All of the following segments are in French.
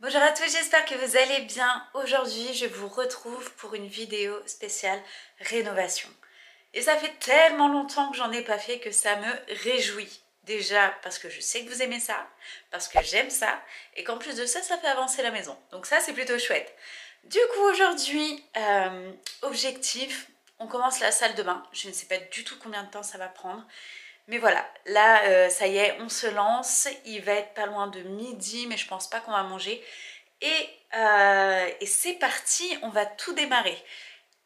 Bonjour à tous, j'espère que vous allez bien. Aujourd'hui, je vous retrouve pour une vidéo spéciale rénovation. Et ça fait tellement longtemps que j'en ai pas fait que ça me réjouit. Déjà parce que je sais que vous aimez ça, parce que j'aime ça, et qu'en plus de ça, ça fait avancer la maison. Donc ça, c'est plutôt chouette. Du coup, aujourd'hui, euh, objectif, on commence la salle de bain. Je ne sais pas du tout combien de temps ça va prendre. Mais voilà, là, euh, ça y est, on se lance. Il va être pas loin de midi, mais je pense pas qu'on va manger. Et, euh, c'est parti, on va tout démarrer.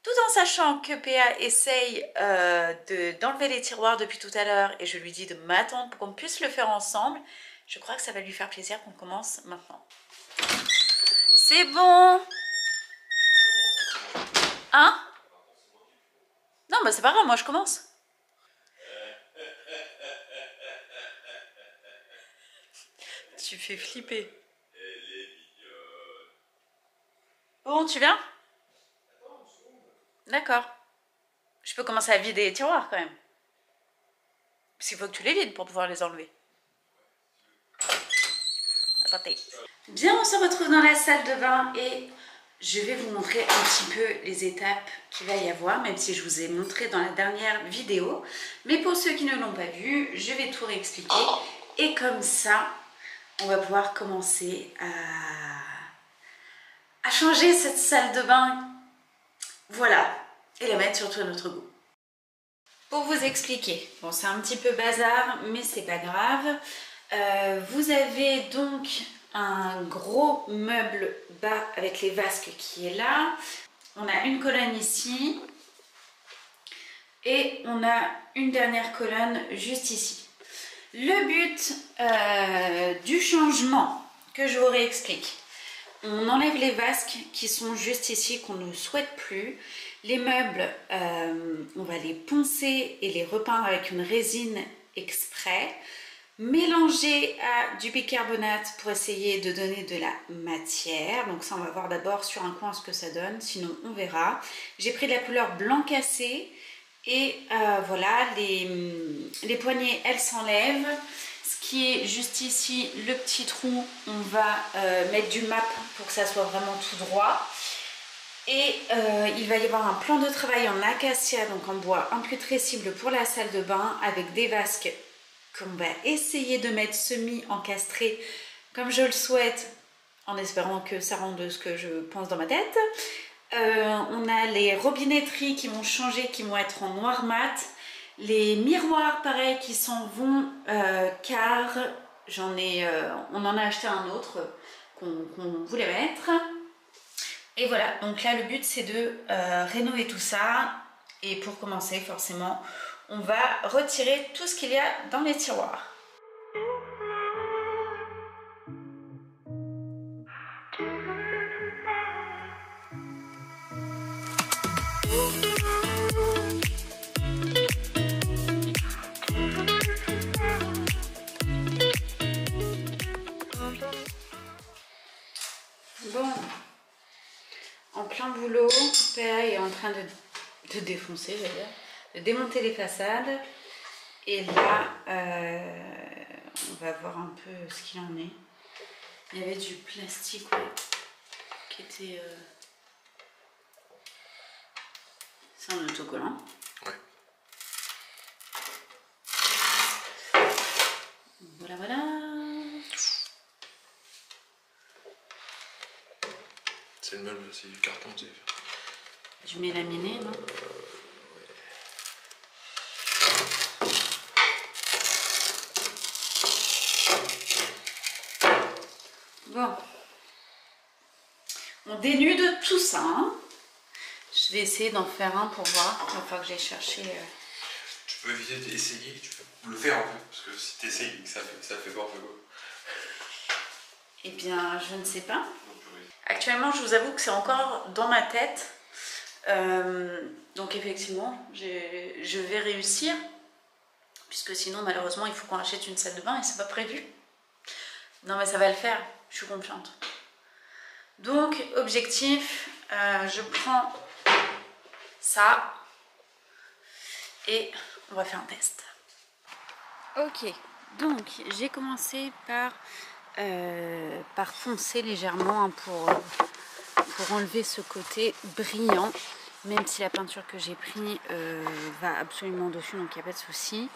Tout en sachant que PA essaye euh, d'enlever les tiroirs depuis tout à l'heure et je lui dis de m'attendre pour qu'on puisse le faire ensemble, je crois que ça va lui faire plaisir qu'on commence maintenant. C'est bon Hein? Non, mais c'est pas grave, moi je commence. Tu fais flipper. Bon, tu viens? D'accord. Je peux commencer à vider les tiroirs quand même. Parce qu'il faut que tu les vides pour pouvoir les enlever. Attendez. Bien, on se retrouve dans la salle de bain et je vais vous montrer un petit peu les étapes qu'il va y avoir, même si je vous ai montré dans la dernière vidéo. Mais pour ceux qui ne l'ont pas vu, je vais tout réexpliquer. Et comme ça, on va pouvoir commencer à, changer cette salle de bain. Voilà, et la mettre surtout à notre goût. Pour vous expliquer, bon c'est un petit peu bazar, mais c'est pas grave. Euh, vous avez donc un gros meuble bas avec les vasques qui est là. On a une colonne ici. Et on a une dernière colonne juste ici. Le but euh, du changement que je vous réexplique. On enlève les vasques qui sont juste ici, qu'on ne souhaite plus. Les meubles, euh, on va les poncer et les repeindre avec une résine exprès. Mélanger à du bicarbonate pour essayer de donner de la matière. Donc ça, on va voir d'abord sur un coin ce que ça donne, sinon on verra. J'ai pris la couleur blanc cassé et euh, voilà, les, les poignées, elles s'enlèvent. Ce qui est juste ici, le petit trou, on va euh, mettre du map pour que ça soit vraiment tout droit. Et euh, il va y avoir un plan de travail en acacia, donc en bois imputrescible pour la salle de bain, avec des vasques qu'on va essayer de mettre semi-encastrés comme je le souhaite, en espérant que ça rende ce que je pense dans ma tête. Euh, on a les robinetteries qui vont changer, qui vont être en noir mat. Les miroirs, pareil, qui s'en vont euh, car j'en ai, euh, on en a acheté un autre qu'on voulait mettre. Et voilà, donc là le but c'est de rénover tout ça. Et pour commencer, forcément, on va retirer tout ce qu'il y a dans les tiroirs. Train de, de défoncer, j'allais de démonter les façades. Et là, euh, on va voir un peu ce qu'il en est. Il y avait du plastique qui était... Euh... C'est un autocollant. Ouais. Voilà, voilà. C'est le meuble, c'est du carton, Du mélaminé, non Bon. On dénude tout ça. hein. Je vais essayer d'en faire un pour voir. Va falloir que j'aille chercher. euh, Tu peux éviter d'essayer, tu peux le faire en fait, parce que si tu essayes ça fait, ça fait fait quoi Eh bien, je ne sais pas. Actuellement, je vous avoue que c'est encore dans ma tête. Euh, donc effectivement, je vais réussir. Puisque sinon, malheureusement, il faut qu'on achète une salle de bain et c'est pas prévu. Non, mais ça va le faire. Je suis confiante. Donc, objectif, euh, je prends ça et on va faire un test. Ok, donc j'ai commencé par euh, par foncer légèrement hein, pour, pour enlever ce côté brillant même si la peinture que j'ai pris euh, va absolument dessus donc il n'y a pas de souci.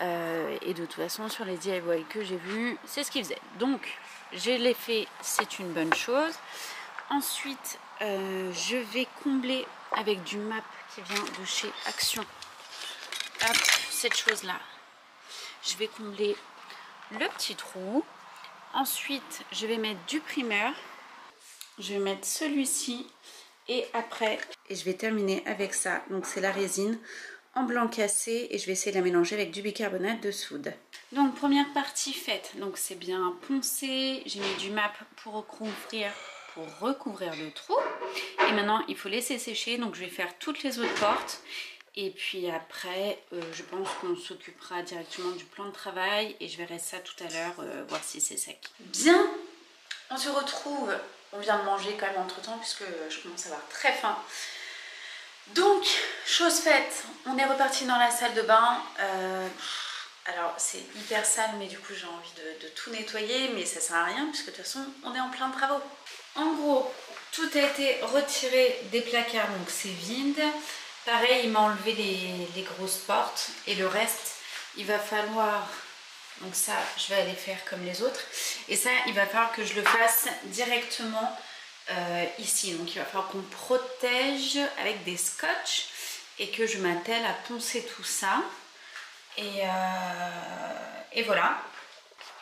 Euh, et de toute façon sur les DIY que j'ai vus c'est ce qu'ils faisaient. Donc je l'ai fait c'est une bonne chose. Ensuite euh, je vais combler avec du map qui vient de chez Action. Cette chose là je vais combler le petit trou. Ensuite je vais mettre du primer je vais mettre celui-ci et après et je vais terminer avec ça. Donc c'est la résine en blanc cassé et je vais essayer de la mélanger avec du bicarbonate de soude. Donc première partie faite. Donc c'est bien poncé. J'ai mis du map pour recouvrir pour recouvrir le trou. Et maintenant il faut laisser sécher. Donc je vais faire toutes les autres portes. Et puis après euh, je pense qu'on s'occupera directement du plan de travail et je verrai ça tout à l'heure euh, voir si c'est sec. Bien. On se retrouve on vient de manger quand même entre temps puisque je commence à avoir très faim. Donc, chose faite, on est reparti dans la salle de bain. Euh, alors, c'est hyper sale, mais du coup, j'ai envie de, tout nettoyer, mais ça sert à rien puisque de toute façon, on est en plein de travaux. En gros, tout a été retiré des placards, donc c'est vide. Pareil, il m'a enlevé les, les grosses portes et le reste, il va falloir donc ça, je vais aller faire comme les autres. Et ça, il va falloir que je le fasse directement euh, ici. Donc il va falloir qu'on protège avec des scotch et que je m'attelle à poncer tout ça. Et, euh, voilà.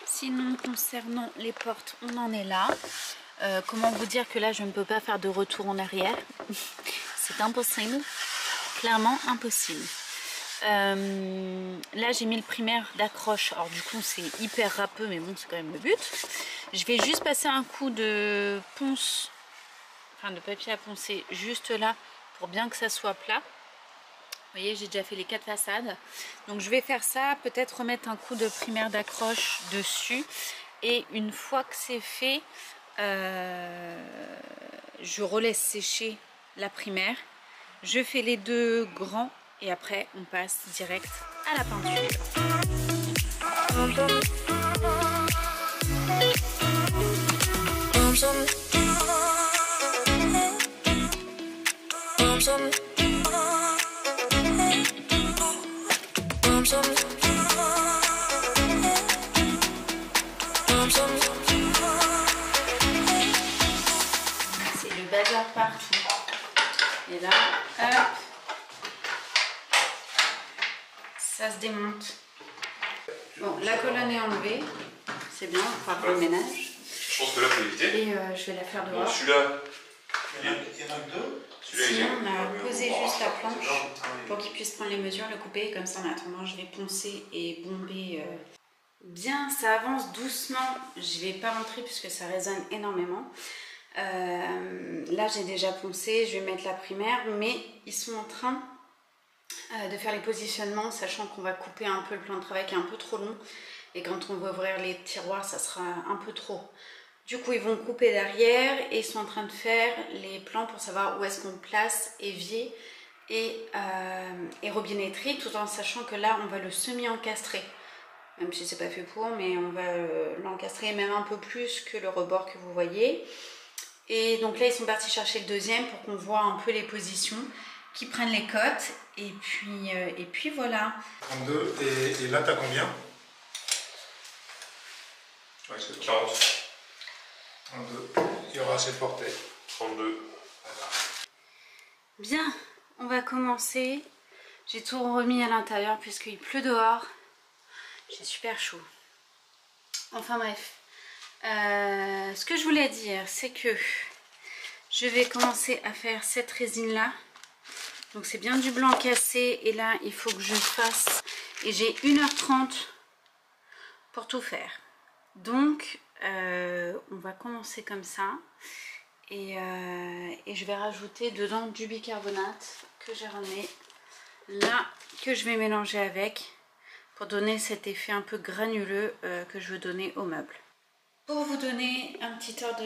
Sinon, concernant les portes, on en est là. Euh, comment vous dire que là, je ne peux pas faire de retour en arrière? C'est impossible. Clairement impossible. Euh, là j'ai mis le primaire d'accroche, alors du coup c'est hyper râpeux mais bon c'est quand même le but. Je vais juste passer un coup de ponce, enfin de papier à poncer juste là pour bien que ça soit plat. Vous voyez j'ai déjà fait les quatre façades. Donc je vais faire ça, peut-être remettre un coup de primaire d'accroche dessus. Et une fois que c'est fait, euh, je relaisse sécher la primaire. Je fais les deux grands et après on passe direct à la peinture. C'est le bazar partout. Et là, hop, ça se démonte. Bon, la colonne est enlevée, c'est bien, on fera le ménage. Je pense que là, faut éviter. Et euh, je vais la faire dehors. Celui-là, il y en a deux. Sinon, on a posé juste la planche pour qu'il puisse prendre les mesures, le couper. Comme ça, en attendant, je vais poncer et bomber. euh. Bien, ça avance doucement. Je vais pas rentrer puisque ça résonne énormément. Euh, là, j'ai déjà poncé. Je vais mettre la primaire, mais ils sont en train euh, de faire les positionnements, sachant qu'on va couper un peu le plan de travail qui est un peu trop long. Et quand on va ouvrir les tiroirs, ça sera un peu trop. Du coup, ils vont couper derrière et ils sont en train de faire les plans pour savoir où est-ce qu'on place évier et, euh, et robinetterie, tout en sachant que là, on va le semi-encastrer. Même si c'est pas fait pour, mais on va euh, l'encastrer même un peu plus que le rebord que vous voyez. Et donc là, ils sont partis chercher le deuxième pour qu'on voit un peu les positions, qui prennent les cotes. Et puis, euh, et puis voilà. 32. Et, et là, t'as combien? Ouais, c'est 40, 32. Il y aura assez de portée. 32. Bien, on va commencer. J'ai tout remis à l'intérieur puisqu'il pleut dehors. J'ai super chaud. Enfin bref. Euh, ce que je voulais dire, c'est que je vais commencer à faire cette résine là. Donc c'est bien du blanc cassé. Et là, il faut que je fasse... Et j'ai 1h30 pour tout faire. Donc, euh, on va commencer comme ça. Et, euh, et je vais rajouter dedans du bicarbonate que j'ai ramené là, que je vais mélanger avec pour donner cet effet un peu granuleux euh, que je veux donner au meuble. Pour vous donner un petit ordre,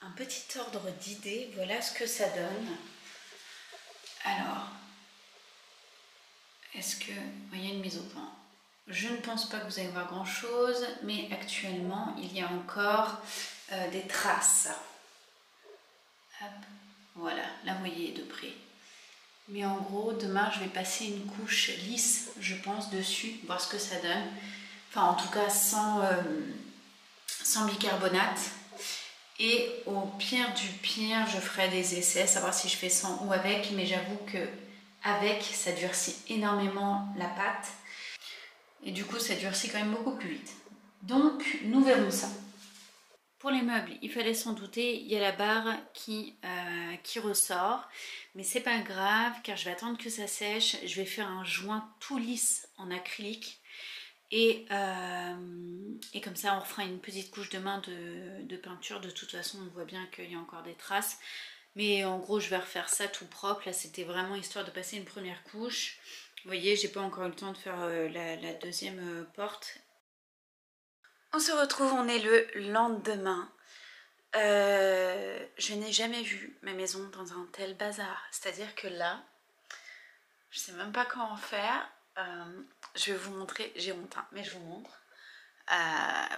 un petit ordre d'idée, voilà ce que ça donne. Alors, est-ce que... Il y a une mise au point. Je ne pense pas que vous allez voir grand chose, mais actuellement il y a encore euh, des traces. Voilà, là vous voyez de près. Mais en gros, demain je vais passer une couche lisse, je pense, dessus, voir ce que ça donne. Enfin, en tout cas, sans, euh, sans bicarbonate. Et au pire du pire, je ferai des essais, savoir si je fais sans ou avec. Mais j'avoue que avec, ça durcit énormément la pâte. Et du coup, ça durcit quand même beaucoup plus vite. Donc, nous verrons ça. Pour les meubles, il fallait s'en douter, il y a la barre qui, euh, qui ressort. Mais c'est pas grave, car je vais attendre que ça sèche. Je vais faire un joint tout lisse en acrylique. Et, euh, et comme ça, on refera une petite couche de main de, peinture. De toute façon, on voit bien qu'il y a encore des traces. Mais en gros, je vais refaire ça tout propre. Là, c'était vraiment histoire de passer une première couche. Vous voyez, j'ai pas encore eu le temps de faire euh, la, deuxième euh, porte. On se retrouve, on est le lendemain. Je n'ai jamais vu ma maison dans un tel bazar. C'est-à-dire que là, je sais même pas comment faire. Je vais vous montrer, j'ai honte, hein, mais je vous montre.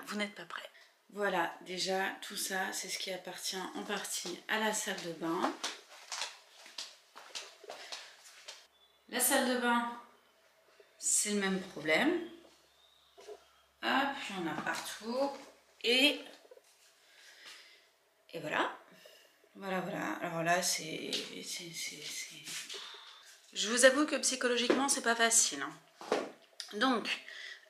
vous n'êtes pas prêts. Voilà, déjà tout ça, c'est ce qui appartient en partie à la salle de bain. La salle de bain, c'est le même problème. Hop, il y en a partout. Et, et voilà. Voilà, voilà. Alors là, c'est... Je vous avoue que psychologiquement, c'est pas facile. Hein. Donc,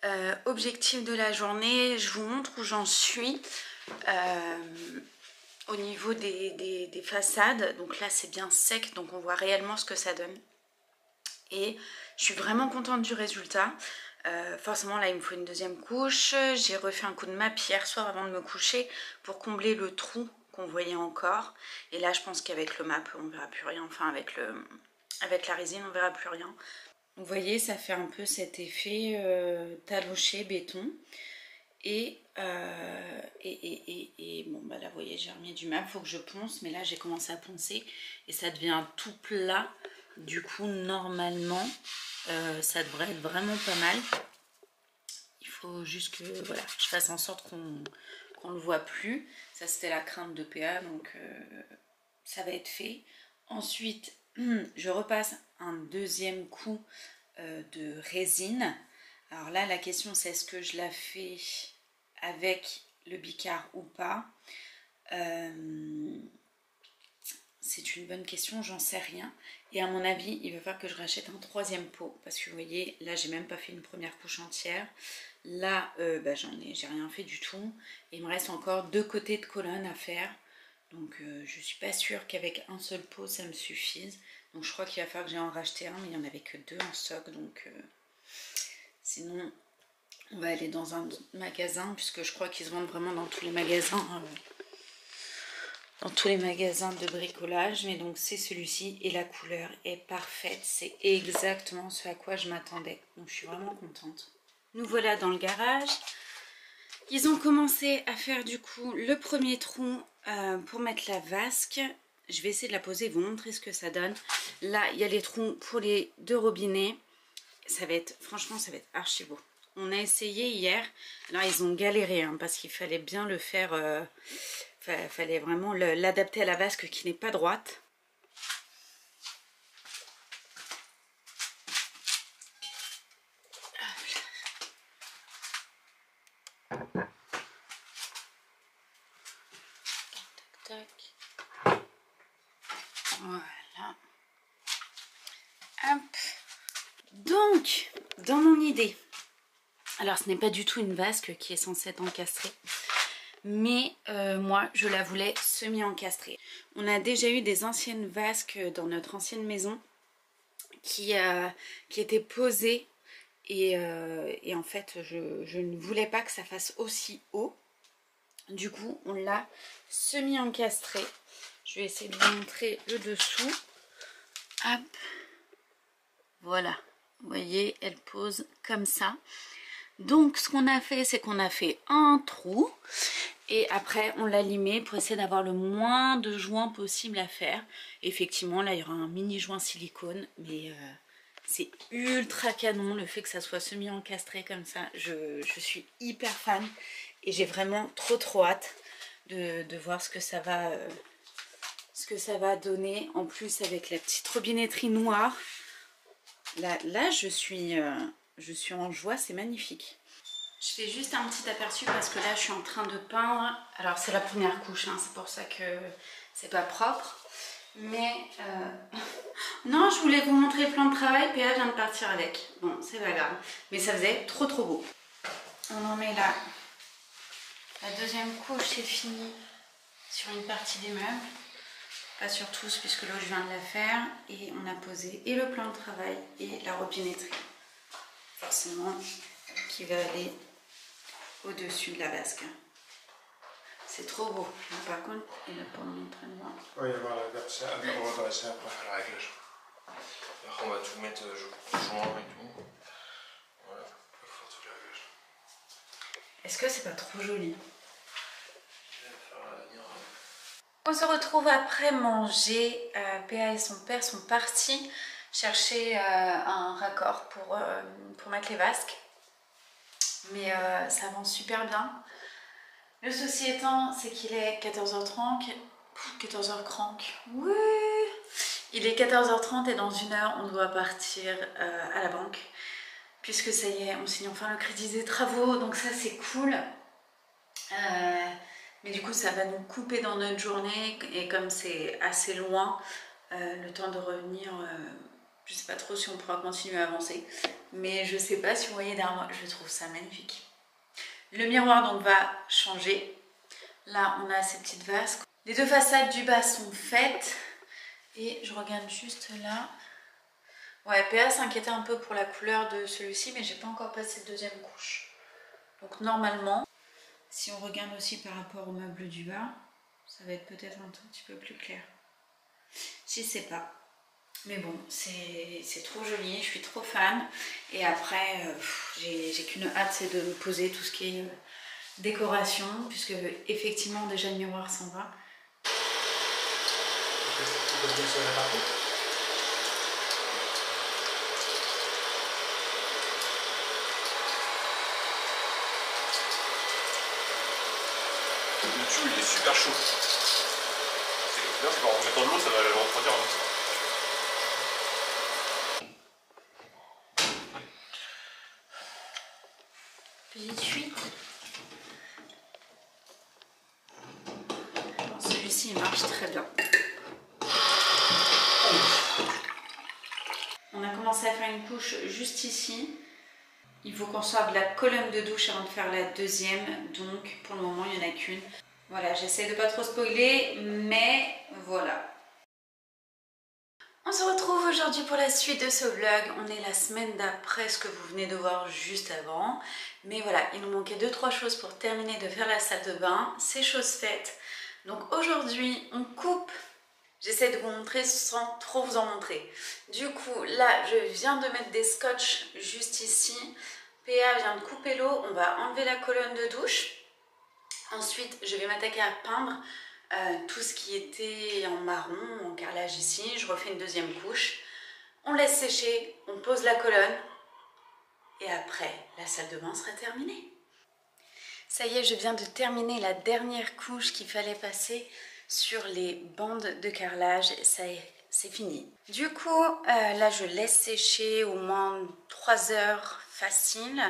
euh, objectif de la journée, je vous montre où j'en suis euh, au niveau des, façades. Donc là, c'est bien sec, donc on voit réellement ce que ça donne. Et je suis vraiment contente du résultat. Euh, forcément, là, il me faut une deuxième couche. J'ai refait un coup de map hier soir avant de me coucher pour combler le trou qu'on voyait encore. Et là, je pense qu'avec le map, on verra plus rien. Enfin, avec, le, avec la résine, on verra plus rien. Vous voyez, ça fait un peu cet effet euh, taloché béton. Euh, et, et, et, bon, bah là, vous voyez, j'ai remis du map, il faut que je ponce, mais là, j'ai commencé à poncer et ça devient tout plat. Du coup, normalement, euh, ça devrait être vraiment pas mal. Il faut juste que voilà, je fasse en sorte qu'on ne le voit plus. Ça, c'était la crainte de PA, donc ça va être fait. Ensuite, je repasse un deuxième coup euh, de résine. Alors là, la question c'est est-ce que je la fais avec le bicard ou pas? Euh, C'est une bonne question, j'en sais rien. Et à mon avis, il va falloir que je rachète un troisième pot. Parce que vous voyez, là, j'ai même pas fait une première couche entière. Là, euh, bah, j'en ai, j'ai rien fait du tout. il me reste encore deux côtés de colonne à faire. Donc, je suis pas sûre qu'avec un seul pot, ça me suffise. Donc je crois qu'il va falloir que j'ai en racheté un, mais il n'y en avait que deux en stock. Donc euh, sinon, on va aller dans un magasin, puisque je crois qu'ils se vendent vraiment dans tous les magasins. Euh, dans tous les magasins de bricolage. Mais donc c'est celui-ci et la couleur est parfaite. C'est exactement ce à quoi je m'attendais. Donc je suis vraiment contente. Nous voilà dans le garage. Ils ont commencé à faire du coup le premier trou euh, pour mettre la vasque. Je vais essayer de la poser et vous montrer ce que ça donne. Là, il y a les trous pour les deux robinets. Ça va être, franchement, ça va être archi beau. On a essayé hier. Alors, ils ont galéré hein, parce qu'il fallait bien le faire. Euh, fallait vraiment l'adapter à la vasque qui n'est pas droite. Donc, dans mon idée, alors ce n'est pas du tout une vasque qui est censée être encastrée, mais euh, moi je la voulais semi-encastrée. On a déjà eu des anciennes vasques dans notre ancienne maison qui, euh, étaient posées et, euh, en fait je, je, ne voulais pas que ça fasse aussi haut. Du coup on l'a semi-encastrée. Je vais essayer de vous montrer le dessous. Hop. Voilà. Vous voyez, elle pose comme ça. Donc, ce qu'on a fait, c'est qu'on a fait un trou. Et après, on l'a limé pour essayer d'avoir le moins de joints possible à faire. Effectivement, là, il y aura un mini joint silicone. Mais euh, C'est ultra canon le fait que ça soit semi-encastré comme ça. Je, suis hyper fan et j'ai vraiment trop trop hâte de, voir ce que ça va euh, ce que ça va donner. En plus avec la petite robinetterie noire. Là, là je, suis, euh, je suis en joie, c'est magnifique. Je fais juste un petit aperçu parce que là je suis en train de peindre. Alors c'est la première couche, hein, c'est pour ça que c'est pas propre. Mais euh, non, je voulais vous montrer le plan de travail. PA vient de partir avec. Bon, c'est pas grave. Mais ça faisait trop trop beau. On en met là. La deuxième couche c'est fini sur une partie des meubles. Pas sur tous puisque l'autre je viens de la faire. Et on a posé et le plan de travail et la robinetterie. Forcément qui va aller au-dessus de la vasque. C'est trop beau. par contre, il n'a pas montré moi. Oui, il va y avoir la version, on va redresser après. Le réglage. Après, on va tout mettre euh, joint et tout. Voilà, il faut faire tout le réglage. Est-ce que c'est pas trop joli? On se retrouve après manger. Euh, PA et son père sont partis chercher euh, un raccord pour, euh, mettre les vasques. Mais euh, ça avance super bien. Le souci étant, c'est qu'il est 14h30, 14h30, oui Il est 14h30 et dans une heure, on doit partir à la banque. Puisque ça y est, on signe enfin le crédit des travaux, donc ça c'est cool. Mais du coup, ça va nous couper dans notre journée et comme c'est assez loin, le temps de revenir, je sais pas trop si on pourra continuer à avancer. Mais je sais pas si vous voyez derrière moi, je trouve ça magnifique. Le miroir donc va changer. Là, on a ces petites vasques. Les deux façades du bas sont faites. Et je regarde juste là. Ouais, PA s'inquiétait un peu pour la couleur de celui-ci, mais j'ai pas encore passé de deuxième couche. Donc normalement, si on regarde aussi par rapport au meuble du bas, ça va être peut-être un tout petit peu plus clair. Je sais pas. Mais bon, c'est trop joli, je suis trop fan. Et après, euh, j'ai qu'une hâte, c'est de poser tout ce qui est euh, décoration, puisque effectivement déjà le miroir s'en va. Il est super chaud. C'est bien, c'est qu'en mettant de l'eau, ça va le refroidir en même Petite fuite. Celui-ci marche très bien. On a commencé à faire une couche juste ici. Il faut qu'on sorte la colonne de douche avant de faire la deuxième. Donc pour le moment il n'y en a qu'une. Voilà, j'essaie de pas trop spoiler, mais voilà. On se retrouve aujourd'hui pour la suite de ce vlog. On est la semaine d'après ce que vous venez de voir juste avant. Mais voilà, il nous manquait 2-3 choses pour terminer de faire la salle de bain. C'est chose faite. Donc aujourd'hui, on coupe. J'essaie de vous montrer sans trop vous en montrer. Du coup, là, je viens de mettre des scotch juste ici. PA vient de couper l'eau. On va enlever la colonne de douche. Ensuite, je vais m'attaquer à peindre. Euh, tout ce qui était en marron, en carrelage ici. Je refais une deuxième couche. On laisse sécher, on pose la colonne. Et après, la salle de bain sera terminée. Ça y est, je viens de terminer la dernière couche qu'il fallait passer sur les bandes de carrelage. Ça y est, c'est fini. Du coup, euh, là, je laisse sécher au moins 3 heures facile.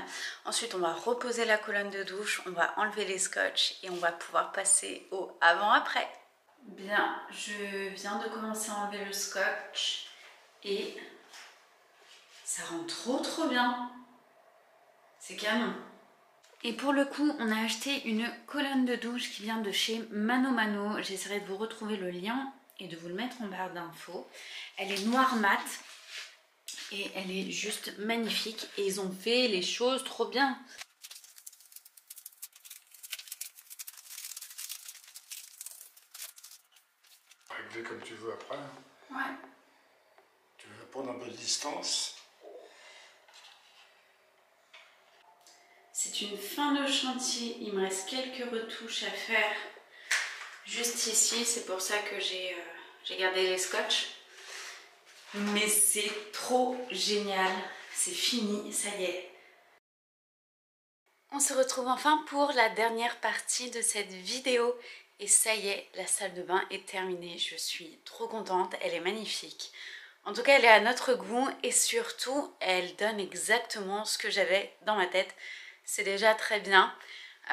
Ensuite, on va reposer la colonne de douche, on va enlever les scotch et on va pouvoir passer au avant-après. Bien, je viens de commencer à enlever le scotch et ça rend trop trop bien. C'est canon. Et pour le coup, on a acheté une colonne de douche qui vient de chez Mano Mano. J'essaierai de vous retrouver le lien et de vous le mettre en barre d'infos. Elle est noire mat et elle est juste magnifique et ils ont fait les choses trop bien. Régler comme tu veux après. Ouais. Tu veux prendre un peu de distance? C'est une fin de chantier, il me reste quelques retouches à faire juste ici, c'est pour ça que j'ai euh, gardé les scotch. Mais c'est trop génial. C'est fini, ça y est. On se retrouve enfin pour la dernière partie de cette vidéo. Et ça y est, la salle de bain est terminée. Je suis trop contente, elle est magnifique. En tout cas, elle est à notre goût et surtout, elle donne exactement ce que j'avais dans ma tête. C'est déjà très bien.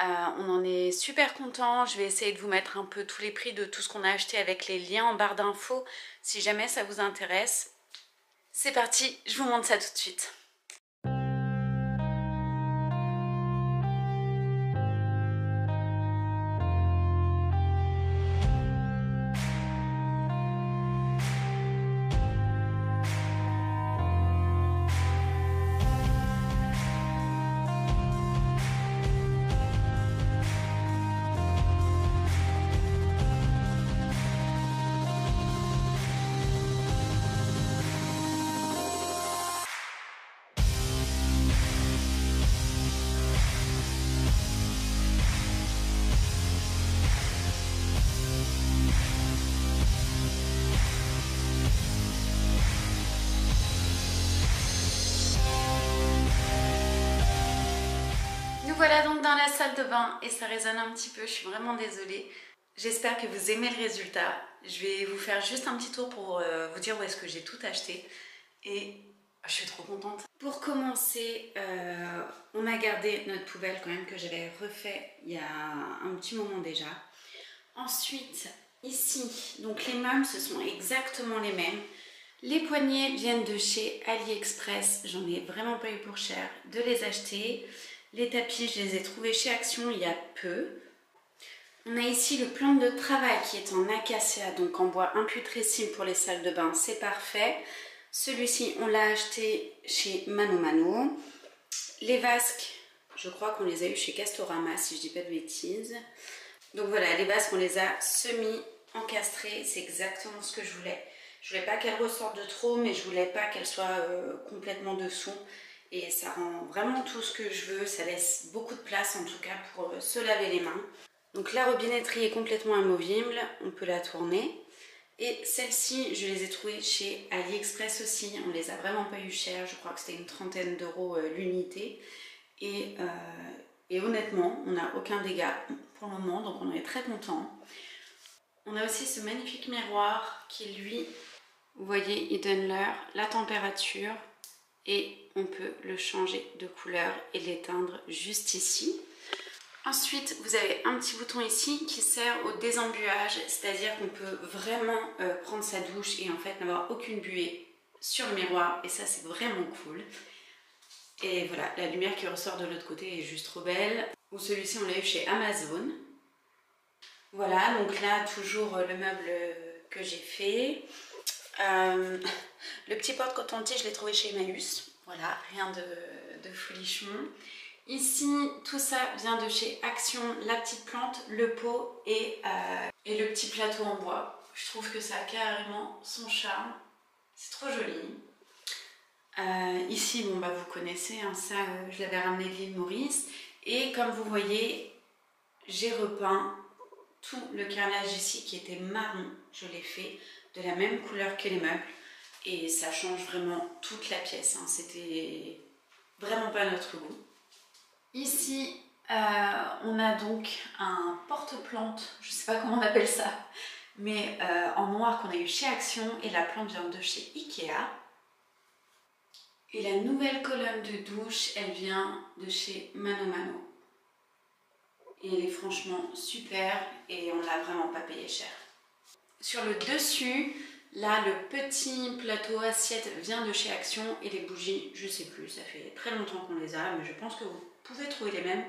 Euh, on en est super content. Je vais essayer de vous mettre un peu tous les prix de tout ce qu'on a acheté avec les liens en barre d'infos si jamais ça vous intéresse. C'est parti, je vous montre ça tout de suite. Voilà donc dans la salle de bain et ça résonne un petit peu, je suis vraiment désolée. J'espère que vous aimez le résultat. Je vais vous faire juste un petit tour pour euh, vous dire où est-ce que j'ai tout acheté et je suis trop contente. Pour commencer, euh, on a gardé notre poubelle quand même que j'avais refait il y a un petit moment déjà. Ensuite, ici, donc les meubles, ce sont exactement les mêmes. Les poignées viennent de chez AliExpress, j'en ai vraiment pas eu pour cher de les acheter. Les tapis, je les ai trouvés chez Action il y a peu. On a ici le plan de travail qui est en acacia, donc en bois imputrescible pour les salles de bain, c'est parfait. Celui-ci, on l'a acheté chez Mano Mano. Les vasques, je crois qu'on les a eu chez Castorama, si je dis pas de bêtises. Donc voilà, les vasques, on les a semi-encastrées, c'est exactement ce que je voulais. Je voulais pas qu'elles ressortent de trop, mais je voulais pas qu'elles soient euh, complètement dessous et ça rend vraiment tout ce que je veux, ça laisse beaucoup de place en tout cas pour euh, se laver les mains. Donc la robinetterie est complètement amovible, on peut la tourner. Et celle-ci, je les ai trouvées chez AliExpress aussi, on les a vraiment pas eu cher, je crois que c'était une trentaine d'euros euh, l'unité. Et, euh, et, honnêtement, on n'a aucun dégât pour le moment, donc on est très content. On a aussi ce magnifique miroir qui lui, vous voyez, il donne l'heure, la température, et on peut le changer de couleur et l'éteindre juste ici. Ensuite, vous avez un petit bouton ici qui sert au désembuage, c'est-à-dire qu'on peut vraiment euh, prendre sa douche et en fait n'avoir aucune buée sur le miroir et ça c'est vraiment cool. Et voilà, la lumière qui ressort de l'autre côté est juste trop belle. Ou celui-ci on l'a eu chez Amazon. Voilà, donc là toujours le meuble que j'ai fait. Euh, le petit porte-coton-tige, je l'ai trouvé chez Emmaüs. Voilà, rien de, de. Ici, tout ça vient de chez Action, la petite plante, le pot et, euh, et le petit plateau en bois. Je trouve que ça a carrément son charme. C'est trop joli. Euh, ici, bon bah vous connaissez, hein, ça je l'avais ramené de l'île Maurice. Et comme vous voyez, j'ai repeint tout le carrelage ici qui était marron. Je l'ai fait de la même couleur que les meubles et ça change vraiment toute la pièce. Hein. C'était vraiment pas notre goût. Ici, euh, on a donc un porte-plante, je sais pas comment on appelle ça, mais euh, en noir qu'on a eu chez Action et la plante vient de chez Ikea. Et la nouvelle colonne de douche, elle vient de chez Mano Mano. Et elle est franchement super et on l'a vraiment pas payé cher. Sur le dessus, là le petit plateau assiette vient de chez Action et les bougies, je sais plus, ça fait très longtemps qu'on les a, mais je pense que vous pouvez trouver les mêmes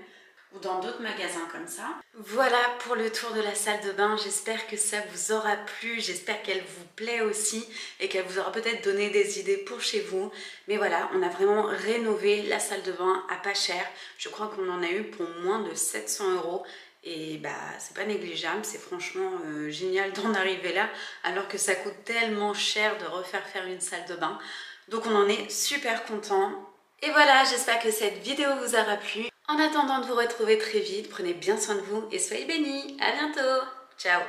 ou dans d'autres magasins comme ça. Voilà pour le tour de la salle de bain, j'espère que ça vous aura plu, j'espère qu'elle vous plaît aussi et qu'elle vous aura peut-être donné des idées pour chez vous. Mais voilà, on a vraiment rénové la salle de bain à pas cher, je crois qu'on en a eu pour moins de 700 euros et bah c'est pas négligeable, c'est franchement euh, génial d'en arriver là alors que ça coûte tellement cher de refaire faire une salle de bain. Donc on en est super content. Et voilà, j'espère que cette vidéo vous aura plu. En attendant de vous retrouver très vite, prenez bien soin de vous et soyez bénis. À bientôt. Ciao